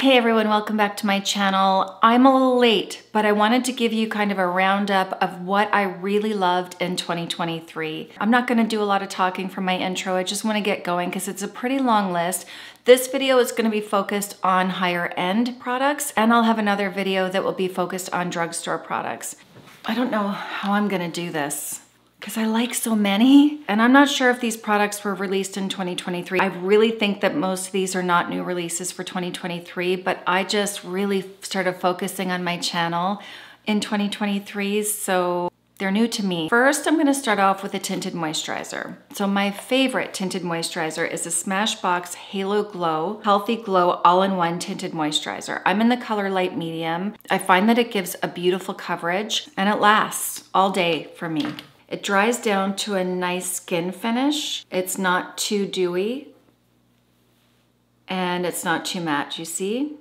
Hey everyone, welcome back to my channel. I'm a little late, but I wanted to give you kind of a roundup of what I really loved in 2023. I'm not gonna do a lot of talking for my intro, I just wanna get going because it's a pretty long list. This video is gonna be focused on higher end products, and I'll have another video that will be focused on drugstore products. I don't know how I'm gonna do this because I like so many. And I'm not sure if these products were released in 2023. I really think that most of these are not new releases for 2023, but I just really started focusing on my channel in 2023, so they're new to me. First, I'm gonna start off with a tinted moisturizer. So my favorite tinted moisturizer is the Smashbox Halo Glow Healthy Glow All-in-One Tinted Moisturizer. I'm in the color light medium. I find that it gives a beautiful coverage and it lasts all day for me. It dries down to a nice skin finish. It's not too dewy and it's not too matte, you see?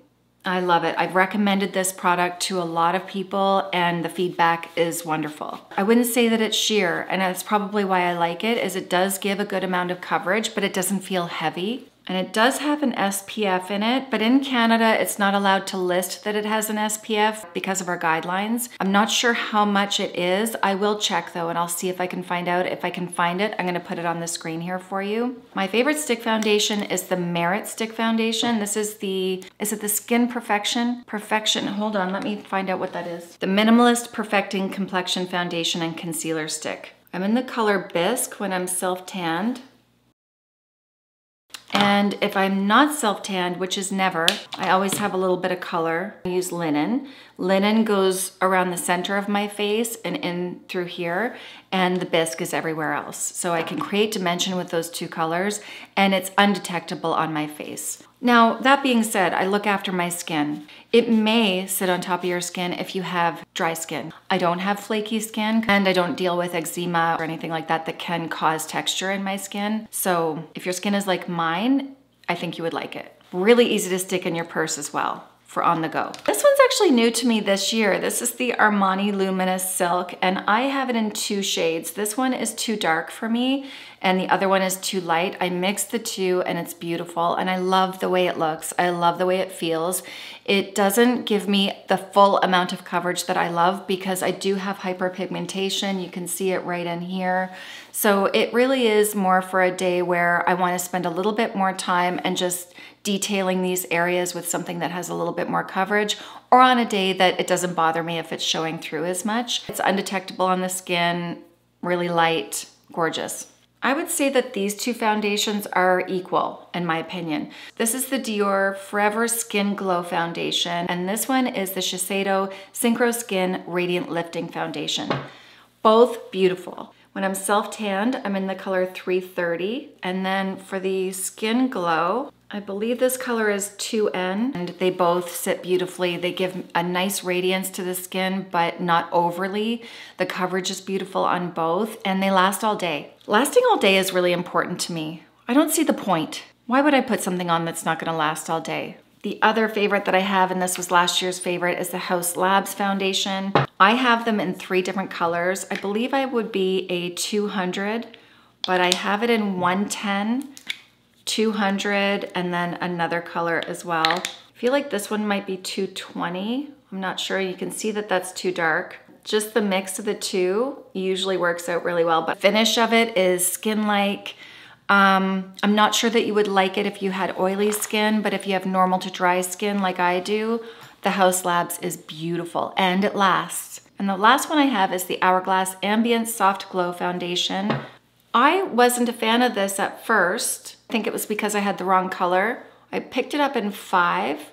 I love it. I've recommended this product to a lot of people and the feedback is wonderful. I wouldn't say that it's sheer and that's probably why I like it is it does give a good amount of coverage but it doesn't feel heavy. And it does have an SPF in it, but in Canada, it's not allowed to list that it has an SPF because of our guidelines. I'm not sure how much it is. I will check though, and I'll see if I can find out. If I can find it, I'm gonna put it on the screen here for you. My favorite stick foundation is the Merit Stick Foundation. This is the, is it the Skin Perfection? Perfection, hold on, let me find out what that is. The Minimalist Perfecting Complexion Foundation and Concealer Stick. I'm in the color Bisque when I'm self-tanned. And if I'm not self-tanned, which is never, I always have a little bit of color. I use linen. Linen goes around the center of my face and in through here, and the bisque is everywhere else. So I can create dimension with those two colors, and it's undetectable on my face. Now, that being said, I look after my skin. It may sit on top of your skin if you have dry skin. I don't have flaky skin and I don't deal with eczema or anything like that that can cause texture in my skin. So if your skin is like mine, I think you would like it. Really easy to stick in your purse as well for on the go. This one's actually new to me this year. This is the Armani Luminous Silk and I have it in two shades. This one is too dark for me and the other one is too light. I mixed the two and it's beautiful and I love the way it looks. I love the way it feels. It doesn't give me the full amount of coverage that I love because I do have hyperpigmentation. You can see it right in here. So it really is more for a day where I wanna spend a little bit more time and just detailing these areas with something that has a little bit more coverage or on a day that it doesn't bother me if it's showing through as much. It's undetectable on the skin, really light, gorgeous. I would say that these two foundations are equal in my opinion. This is the Dior Forever Skin Glow Foundation and this one is the Shiseido Synchro Skin Radiant Lifting Foundation. Both beautiful. When I'm self-tanned, I'm in the color 330 and then for the Skin Glow, I believe this color is 2N and they both sit beautifully. They give a nice radiance to the skin, but not overly. The coverage is beautiful on both and they last all day. Lasting all day is really important to me. I don't see the point. Why would I put something on that's not gonna last all day? The other favorite that I have, and this was last year's favorite, is the Haus Labs Foundation. I have them in three different colors. I believe I would be a 200, but I have it in 110 200 and then another color as well. I feel like this one might be 220. I'm not sure. You can see that that's too dark. Just the mix of the two usually works out really well, but finish of it is skin-like. Um, I'm not sure that you would like it if you had oily skin, but if you have normal to dry skin like I do, the Haus Labs is beautiful and it lasts. And the last one I have is the Hourglass Ambient Soft Glow Foundation. I wasn't a fan of this at first, I think it was because I had the wrong color. I picked it up in five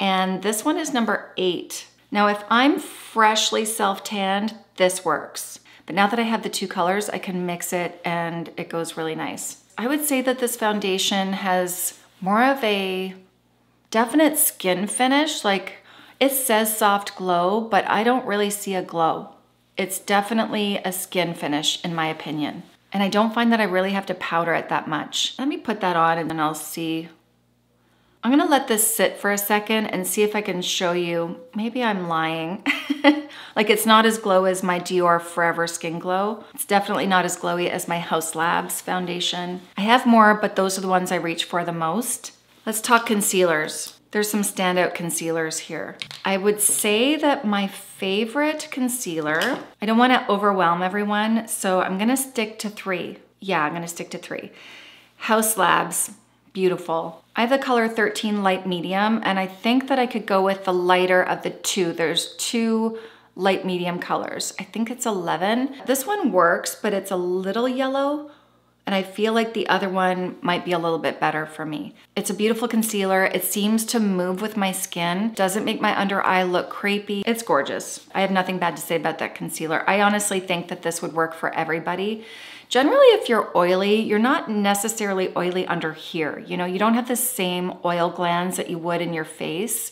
and this one is number eight. Now, if I'm freshly self-tanned, this works. But now that I have the two colors, I can mix it and it goes really nice. I would say that this foundation has more of a definite skin finish. Like it says soft glow, but I don't really see a glow. It's definitely a skin finish in my opinion. And I don't find that I really have to powder it that much. Let me put that on and then I'll see. I'm gonna let this sit for a second and see if I can show you. Maybe I'm lying. like it's not as glow as my Dior Forever Skin Glow. It's definitely not as glowy as my Haus Labs foundation. I have more, but those are the ones I reach for the most. Let's talk concealers. There's some standout concealers here. I would say that my favorite concealer, I don't wanna overwhelm everyone, so I'm gonna stick to three. Yeah, I'm gonna stick to three. Haus Labs, beautiful. I have the color 13 light medium, and I think that I could go with the lighter of the two. There's two light medium colors. I think it's 11. This one works, but it's a little yellow, and I feel like the other one might be a little bit better for me. It's a beautiful concealer. It seems to move with my skin, doesn't make my under eye look creepy. It's gorgeous. I have nothing bad to say about that concealer. I honestly think that this would work for everybody. Generally, if you're oily, you're not necessarily oily under here. You know, you don't have the same oil glands that you would in your face.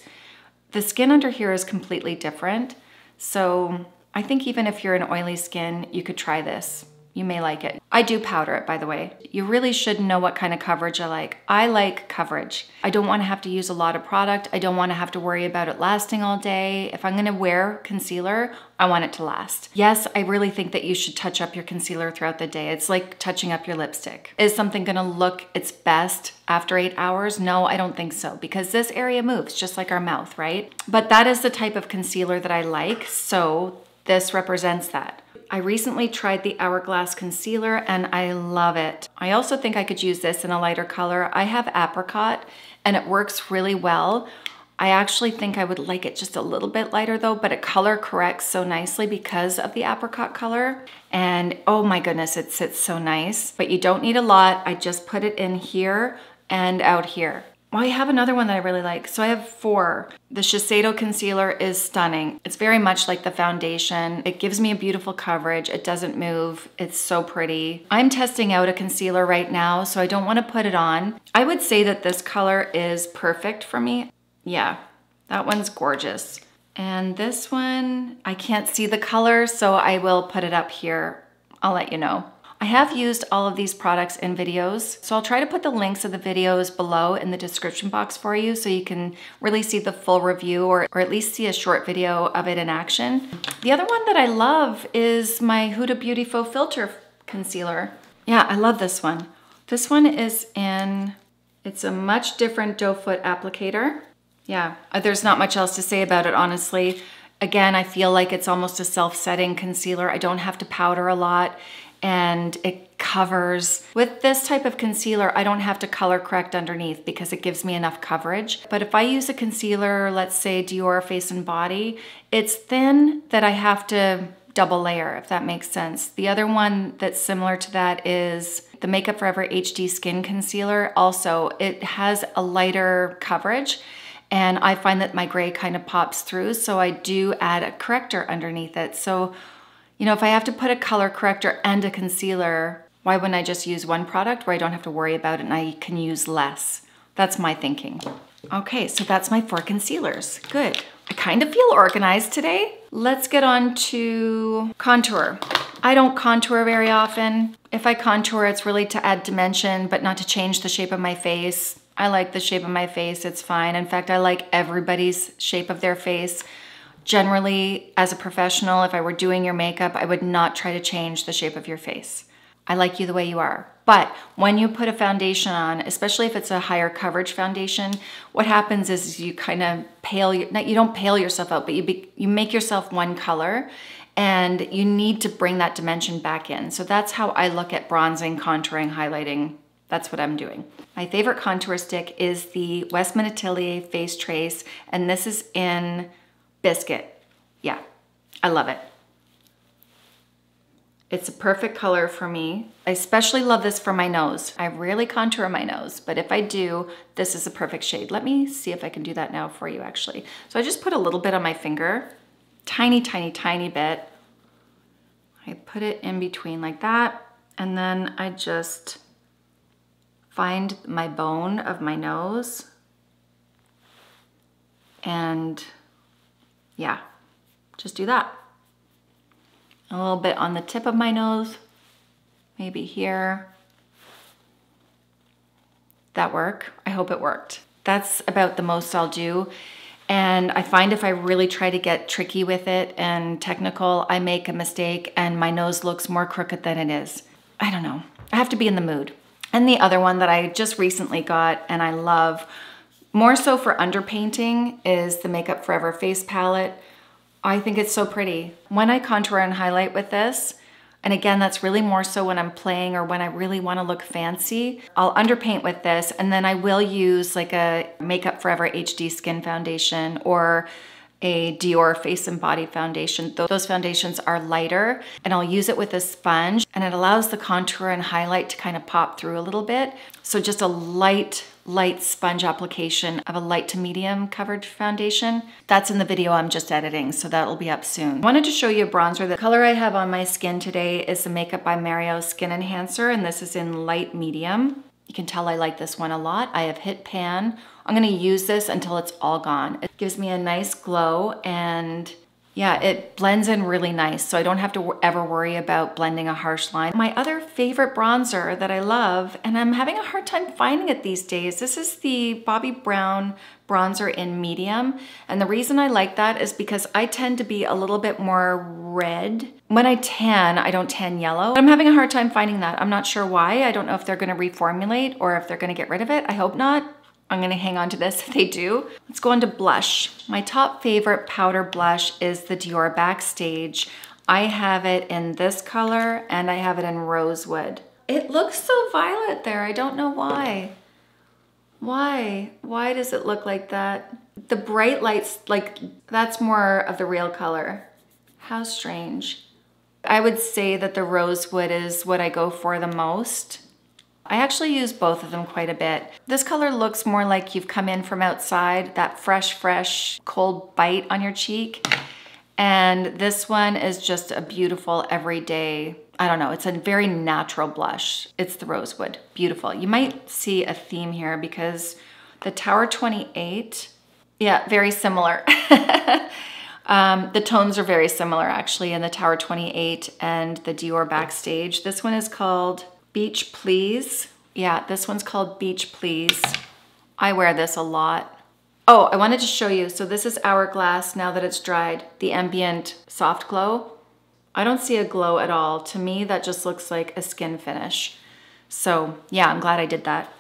The skin under here is completely different. So I think even if you're an oily skin, you could try this. You may like it. I do powder it, by the way. You really should know what kind of coverage I like. I like coverage. I don't wanna have to use a lot of product. I don't wanna have to worry about it lasting all day. If I'm gonna wear concealer, I want it to last. Yes, I really think that you should touch up your concealer throughout the day. It's like touching up your lipstick. Is something gonna look its best after eight hours? No, I don't think so because this area moves just like our mouth, right? But that is the type of concealer that I like, so this represents that. I recently tried the Hourglass Concealer and I love it. I also think I could use this in a lighter color. I have apricot and it works really well. I actually think I would like it just a little bit lighter though, but it color corrects so nicely because of the apricot color. And oh my goodness, it sits so nice. But you don't need a lot. I just put it in here and out here. Well, I have another one that I really like. So I have four. The Shiseido concealer is stunning. It's very much like the foundation. It gives me a beautiful coverage. It doesn't move. It's so pretty. I'm testing out a concealer right now, so I don't wanna put it on. I would say that this color is perfect for me. Yeah, that one's gorgeous. And this one, I can't see the color, so I will put it up here. I'll let you know. I have used all of these products in videos, so I'll try to put the links of the videos below in the description box for you so you can really see the full review or, or at least see a short video of it in action. The other one that I love is my Huda Beauty Faux Filter Concealer. Yeah, I love this one. This one is in, it's a much different doe foot applicator. Yeah, uh, there's not much else to say about it, honestly. Again, I feel like it's almost a self-setting concealer. I don't have to powder a lot and it covers. With this type of concealer, I don't have to color correct underneath because it gives me enough coverage. But if I use a concealer, let's say Dior Face and Body, it's thin that I have to double layer, if that makes sense. The other one that's similar to that is the Makeup Forever HD Skin Concealer. Also, it has a lighter coverage and I find that my gray kind of pops through, so I do add a corrector underneath it. So you know, if I have to put a color corrector and a concealer, why wouldn't I just use one product where I don't have to worry about it and I can use less? That's my thinking. Okay, so that's my four concealers. Good. I kind of feel organized today. Let's get on to contour. I don't contour very often. If I contour, it's really to add dimension, but not to change the shape of my face. I like the shape of my face, it's fine. In fact, I like everybody's shape of their face. Generally, as a professional, if I were doing your makeup, I would not try to change the shape of your face. I like you the way you are. But when you put a foundation on, especially if it's a higher coverage foundation, what happens is you kind of pale, not, you don't pale yourself out, but you, be, you make yourself one color and you need to bring that dimension back in. So that's how I look at bronzing, contouring, highlighting. That's what I'm doing. My favorite contour stick is the Westman Atelier Face Trace, and this is in biscuit. Yeah, I love it. It's a perfect color for me. I especially love this for my nose. I rarely contour my nose, but if I do, this is a perfect shade. Let me see if I can do that now for you actually. So I just put a little bit on my finger, tiny, tiny, tiny bit. I put it in between like that, and then I just find my bone of my nose and yeah, just do that. A little bit on the tip of my nose, maybe here. That work? I hope it worked. That's about the most I'll do. And I find if I really try to get tricky with it and technical, I make a mistake and my nose looks more crooked than it is. I don't know. I have to be in the mood. And the other one that I just recently got and I love More so for underpainting is the Makeup Forever face palette. I think it's so pretty. When I contour and highlight with this, and again, that's really more so when I'm playing or when I really wanna look fancy. I'll underpaint with this and then I will use like a Makeup Forever HD Skin Foundation or a Dior Face and Body Foundation. Those foundations are lighter and I'll use it with a sponge and it allows the contour and highlight to kind of pop through a little bit. So just a light, light sponge application of a light to medium coverage foundation. That's in the video I'm just editing, so that'll be up soon. I wanted to show you a bronzer. The color I have on my skin today is the Makeup by Mario Skin Enhancer and this is in light medium. You can tell I like this one a lot. I have hit pan. I'm gonna use this until it's all gone. It gives me a nice glow and yeah, it blends in really nice, so I don't have to ever worry about blending a harsh line. My other favorite bronzer that I love, and I'm having a hard time finding it these days, this is the Bobbi Brown bronzer in medium. And the reason I like that is because I tend to be a little bit more red. When I tan, I don't tan yellow. I'm having a hard time finding that. I'm not sure why. I don't know if they're gonna reformulate or if they're gonna get rid of it. I hope not. I'm gonna hang on to this if they do. Let's go on to blush. My top favorite powder blush is the Dior Backstage. I have it in this color and I have it in Rosewood. It looks so violet there, I don't know why. Why? Why does it look like that? The bright lights, like that's more of the real color. How strange. I would say that the Rosewood is what I go for the most. I actually use both of them quite a bit. This color looks more like you've come in from outside, that fresh, fresh, cold bite on your cheek. And this one is just a beautiful everyday, I don't know, it's a very natural blush. It's the Rosewood, beautiful. You might see a theme here because the Tower 28, yeah, very similar. um, the tones are very similar actually in the Tower 28 and the Dior Backstage. This one is called Beach Please. Yeah, this one's called Beach Please. I wear this a lot. Oh, I wanted to show you. So this is Hourglass now that it's dried, the ambient soft glow. I don't see a glow at all. To me, that just looks like a skin finish. So yeah, I'm glad I did that.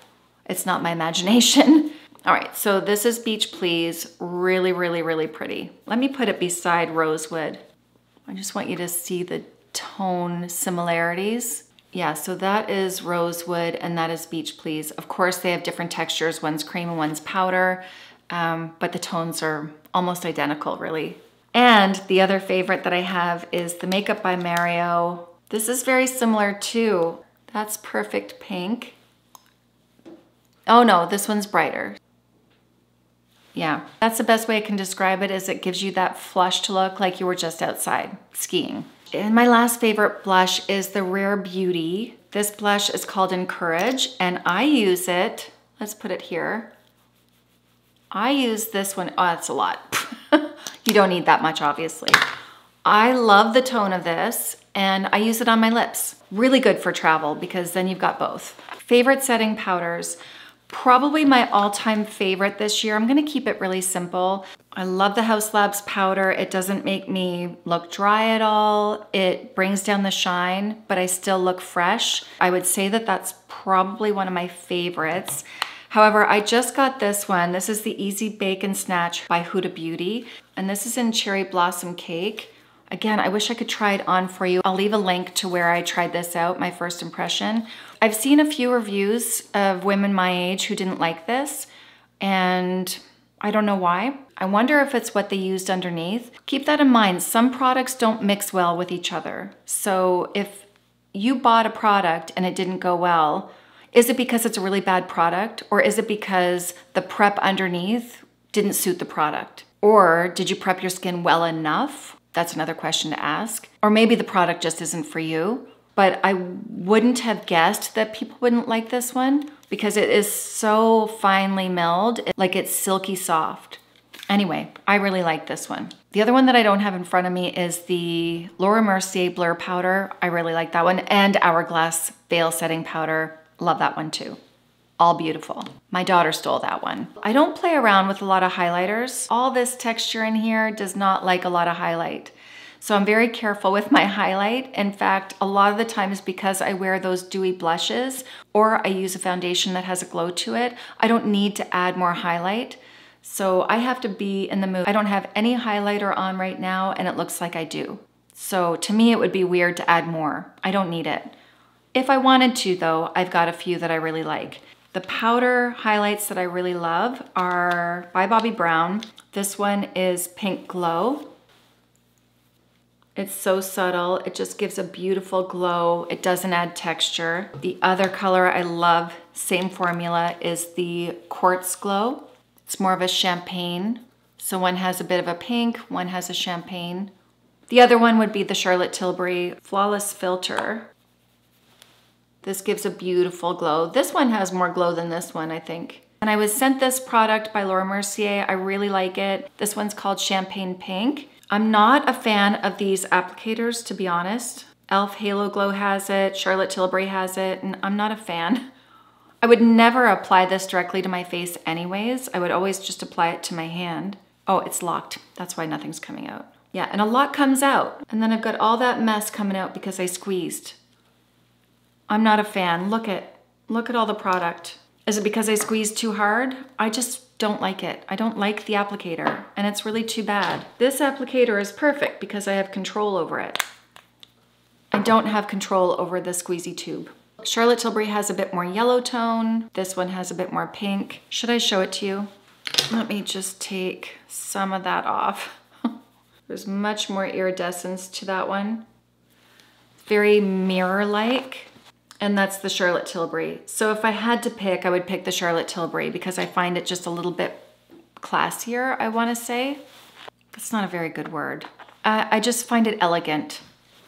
It's not my imagination. All right, so this is Beach Please. Really, really, really pretty. Let me put it beside Rosewood. I just want you to see the tone similarities. Yeah, so that is rosewood and that is beach please. Of course, they have different textures. One's cream and one's powder, um, but the tones are almost identical, really. And the other favorite that I have is the Makeup by Mario. This is very similar too. That's Perfect Pink. Oh no, this one's brighter. Yeah, that's the best way I can describe it is it gives you that flushed look like you were just outside skiing. And my last favorite blush is the Rare Beauty. This blush is called Encourage and I use it, let's put it here. I use this one, oh, that's a lot. you don't need that much, obviously. I love the tone of this and I use it on my lips. Really good for travel because then you've got both. Favorite setting powders. Probably my all-time favorite this year. I'm gonna keep it really simple. I love the Haus Labs powder. It doesn't make me look dry at all. It brings down the shine, but I still look fresh. I would say that that's probably one of my favorites. However, I just got this one. This is the Easy Bake and Snatch by Huda Beauty, and this is in Cherry Blossom Cake. Again, I wish I could try it on for you. I'll leave a link to where I tried this out, my first impression. I've seen a few reviews of women my age who didn't like this, and I don't know why. I wonder if it's what they used underneath. Keep that in mind. Some products don't mix well with each other. So if you bought a product and it didn't go well, is it because it's a really bad product or is it because the prep underneath didn't suit the product? Or did you prep your skin well enough that's another question to ask. Or maybe the product just isn't for you. But I wouldn't have guessed that people wouldn't like this one because it is so finely milled, like it's silky soft. Anyway, I really like this one. The other one that I don't have in front of me is the Laura Mercier Blur Powder. I really like that one. And Hourglass Veil Setting Powder. Love that one too all beautiful. My daughter stole that one. I don't play around with a lot of highlighters. All this texture in here does not like a lot of highlight. So I'm very careful with my highlight. In fact, a lot of the times because I wear those dewy blushes or I use a foundation that has a glow to it, I don't need to add more highlight. So I have to be in the mood. I don't have any highlighter on right now and it looks like I do. So to me, it would be weird to add more. I don't need it. If I wanted to though, I've got a few that I really like. The powder highlights that I really love are by Bobbi Brown. This one is Pink Glow. It's so subtle. It just gives a beautiful glow. It doesn't add texture. The other color I love, same formula, is the Quartz Glow. It's more of a champagne. So one has a bit of a pink, one has a champagne. The other one would be the Charlotte Tilbury Flawless Filter. This gives a beautiful glow. This one has more glow than this one, I think. And I was sent this product by Laura Mercier. I really like it. This one's called Champagne Pink. I'm not a fan of these applicators, to be honest. e.l.f. Halo Glow has it, Charlotte Tilbury has it, and I'm not a fan. I would never apply this directly to my face anyways. I would always just apply it to my hand. Oh, it's locked. That's why nothing's coming out. Yeah, and a lot comes out. And then I've got all that mess coming out because I squeezed. I'm not a fan. Look at, look at all the product. Is it because I squeezed too hard? I just don't like it. I don't like the applicator and it's really too bad. This applicator is perfect because I have control over it. I don't have control over the squeezy tube. Charlotte Tilbury has a bit more yellow tone. This one has a bit more pink. Should I show it to you? Let me just take some of that off. There's much more iridescence to that one. Very mirror-like. And that's the Charlotte Tilbury. So if I had to pick, I would pick the Charlotte Tilbury because I find it just a little bit classier, I wanna say. That's not a very good word. Uh, I just find it elegant.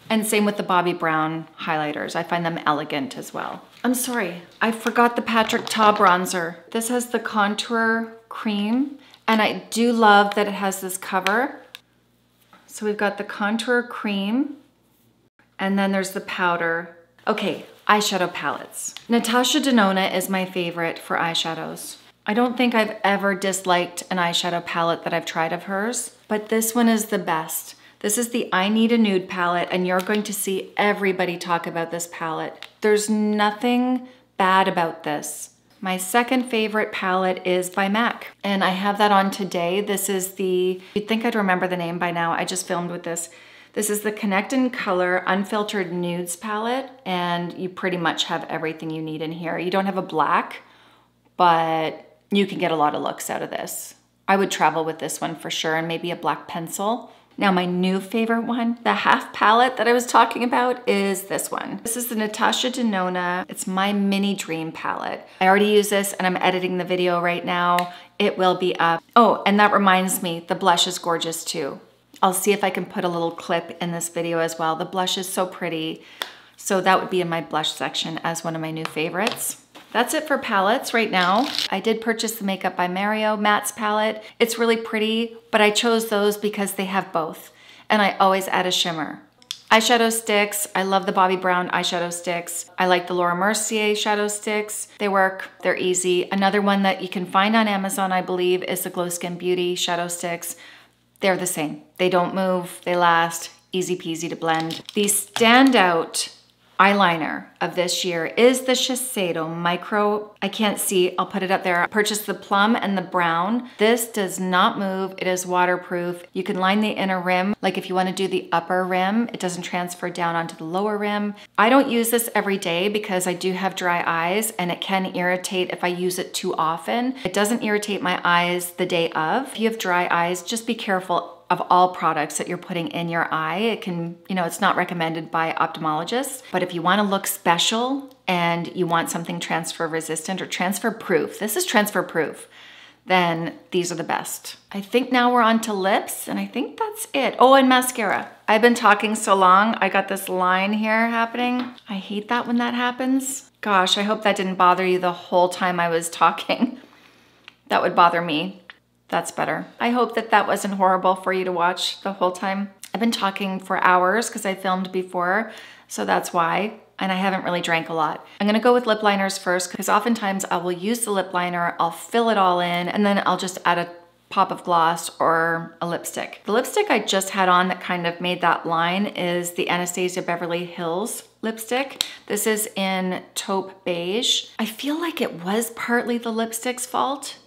And same with the Bobbi Brown highlighters. I find them elegant as well. I'm sorry, I forgot the Patrick Ta bronzer. This has the contour cream and I do love that it has this cover. So we've got the contour cream and then there's the powder. Okay, eyeshadow palettes. Natasha Denona is my favorite for eyeshadows. I don't think I've ever disliked an eyeshadow palette that I've tried of hers, but this one is the best. This is the I Need a Nude palette and you're going to see everybody talk about this palette. There's nothing bad about this. My second favorite palette is by MAC and I have that on today. This is the, you'd think I'd remember the name by now. I just filmed with this. This is the Connect in Color Unfiltered Nudes palette and you pretty much have everything you need in here. You don't have a black, but you can get a lot of looks out of this. I would travel with this one for sure and maybe a black pencil. Now my new favorite one, the half palette that I was talking about is this one. This is the Natasha Denona. It's my mini dream palette. I already use this and I'm editing the video right now. It will be up. Oh, and that reminds me, the blush is gorgeous too. I'll see if I can put a little clip in this video as well. The blush is so pretty. So that would be in my blush section as one of my new favorites. That's it for palettes right now. I did purchase the Makeup by Mario Matte's palette. It's really pretty, but I chose those because they have both. And I always add a shimmer. Eyeshadow sticks, I love the Bobbi Brown eyeshadow sticks. I like the Laura Mercier shadow sticks. They work, they're easy. Another one that you can find on Amazon, I believe, is the Glo Skin Beauty shadow sticks. They're the same. They don't move, they last, easy peasy to blend. The standout eyeliner of this year is the Shiseido Micro. I can't see, I'll put it up there. I purchased the plum and the brown. This does not move, it is waterproof. You can line the inner rim, like if you wanna do the upper rim, it doesn't transfer down onto the lower rim. I don't use this every day because I do have dry eyes and it can irritate if I use it too often. It doesn't irritate my eyes the day of. If you have dry eyes, just be careful of all products that you're putting in your eye. It can, you know, it's not recommended by ophthalmologists, but if you wanna look special and you want something transfer resistant or transfer proof, this is transfer proof, then these are the best. I think now we're on to lips and I think that's it. Oh, and mascara. I've been talking so long, I got this line here happening. I hate that when that happens. Gosh, I hope that didn't bother you the whole time I was talking. That would bother me. That's better. I hope that that wasn't horrible for you to watch the whole time. I've been talking for hours because I filmed before, so that's why. And I haven't really drank a lot. I'm gonna go with lip liners first because oftentimes I will use the lip liner, I'll fill it all in, and then I'll just add a pop of gloss or a lipstick. The lipstick I just had on that kind of made that line is the Anastasia Beverly Hills lipstick. This is in taupe beige. I feel like it was partly the lipstick's fault.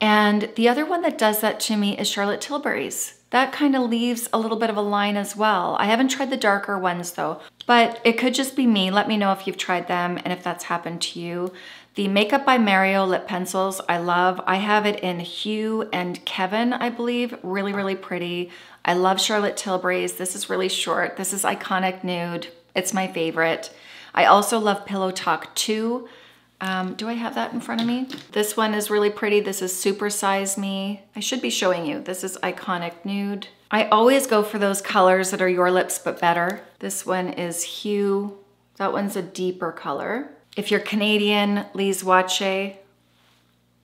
And the other one that does that to me is Charlotte Tilbury's. That kind of leaves a little bit of a line as well. I haven't tried the darker ones though, but it could just be me. Let me know if you've tried them and if that's happened to you. The Makeup by Mario lip pencils, I love. I have it in Hue and Kevin, I believe. Really, really pretty. I love Charlotte Tilbury's. This is really short. This is Iconic Nude. It's my favorite. I also love Pillow Talk 2. Um, do I have that in front of me? This one is really pretty. This is Super Size Me. I should be showing you. This is Iconic Nude. I always go for those colors that are your lips but better. This one is Hue. That one's a deeper color. If you're Canadian, Lise Watier.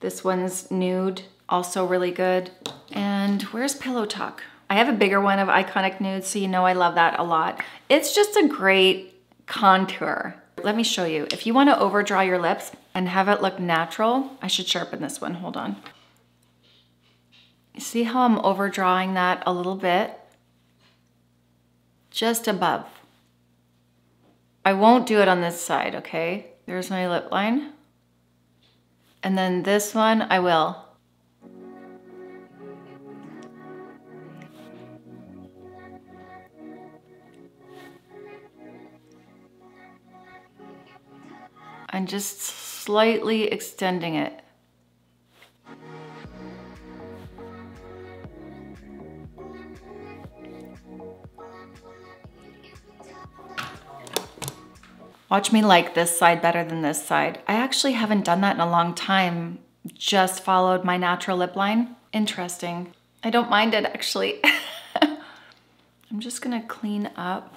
This one's nude, also really good. And where's Pillow Talk? I have a bigger one of Iconic Nude, so you know I love that a lot. It's just a great contour. Let me show you. If you want to overdraw your lips and have it look natural, I should sharpen this one. Hold on. See how I'm overdrawing that a little bit? Just above. I won't do it on this side, okay? There's my lip line. And then this one, I will. I'm just slightly extending it. Watch me like this side better than this side. I actually haven't done that in a long time. Just followed my natural lip line. Interesting. I don't mind it actually. I'm just gonna clean up.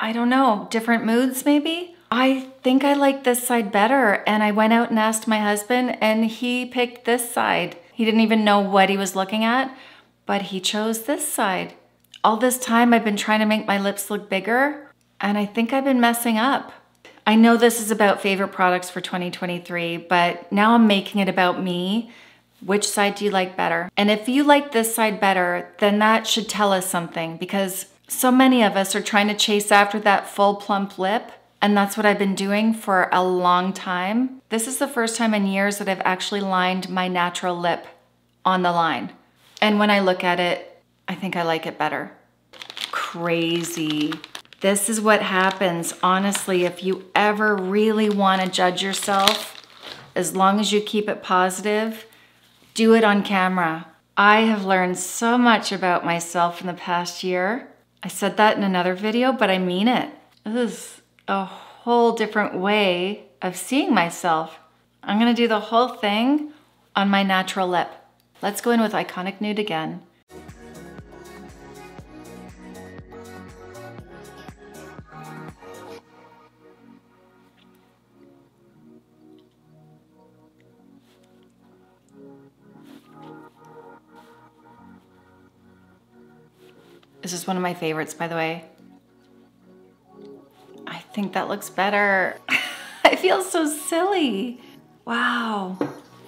I don't know, different moods maybe? I think I like this side better and I went out and asked my husband and he picked this side. He didn't even know what he was looking at, but he chose this side. All this time I've been trying to make my lips look bigger and I think I've been messing up. I know this is about favorite products for 2023, but now I'm making it about me. Which side do you like better? And if you like this side better, then that should tell us something because so many of us are trying to chase after that full plump lip, and that's what I've been doing for a long time. This is the first time in years that I've actually lined my natural lip on the line. And when I look at it, I think I like it better. Crazy. This is what happens, honestly, if you ever really want to judge yourself, as long as you keep it positive, do it on camera. I have learned so much about myself in the past year. I said that in another video, but I mean it. This is a whole different way of seeing myself. I'm gonna do the whole thing on my natural lip. Let's go in with Iconic Nude again. This is one of my favorites, by the way. I think that looks better. I feel so silly. Wow.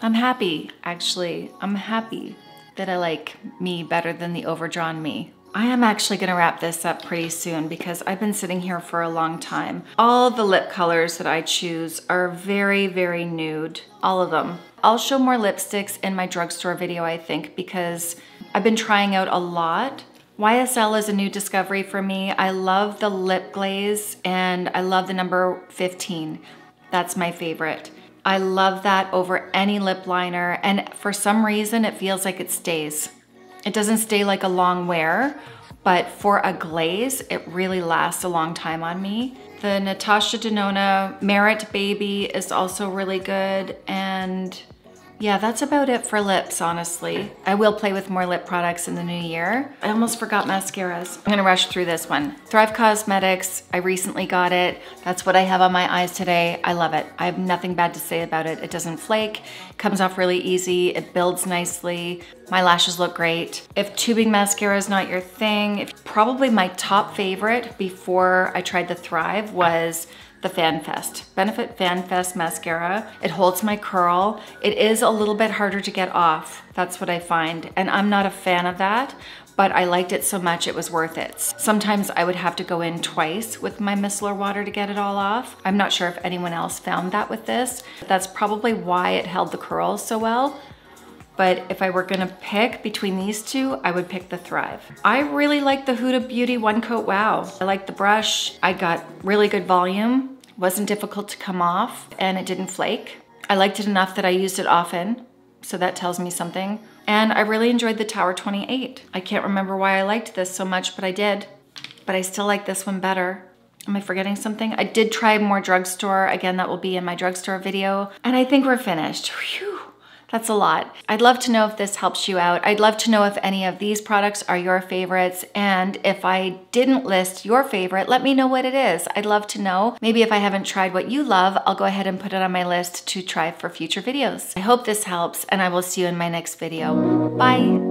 I'm happy, actually. I'm happy that I like me better than the overdrawn me. I am actually gonna wrap this up pretty soon because I've been sitting here for a long time. All the lip colors that I choose are very, very nude, all of them. I'll show more lipsticks in my drugstore video, I think, because I've been trying out a lot YSL is a new discovery for me. I love the lip glaze and I love the number 15. That's my favorite. I love that over any lip liner and for some reason it feels like it stays. It doesn't stay like a long wear, but for a glaze, it really lasts a long time on me. The Natasha Denona Merit Baby is also really good and Yeah, that's about it for lips, honestly. I will play with more lip products in the new year. I almost forgot mascaras. I'm gonna rush through this one. Thrive Cosmetics, I recently got it. That's what I have on my eyes today. I love it. I have nothing bad to say about it. It doesn't flake, comes off really easy, it builds nicely. My lashes look great. If tubing mascara is not your thing, probably my top favorite before I tried the Thrive was the FanFest, Benefit FanFest mascara. It holds my curl. It is a little bit harder to get off. That's what I find. And I'm not a fan of that, but I liked it so much it was worth it. Sometimes I would have to go in twice with my micellar water to get it all off. I'm not sure if anyone else found that with this. That's probably why it held the curls so well but if I were gonna pick between these two, I would pick the Thrive. I really like the Huda Beauty One Coat Wow. I like the brush. I got really good volume, wasn't difficult to come off, and it didn't flake. I liked it enough that I used it often, so that tells me something. And I really enjoyed the Tower 28. I can't remember why I liked this so much, but I did. But I still like this one better. Am I forgetting something? I did try more drugstore. Again, that will be in my drugstore video. And I think we're finished. Whew. That's a lot. I'd love to know if this helps you out. I'd love to know if any of these products are your favorites. And if I didn't list your favorite, let me know what it is. I'd love to know. Maybe if I haven't tried what you love, I'll go ahead and put it on my list to try for future videos. I hope this helps and I will see you in my next video. Bye.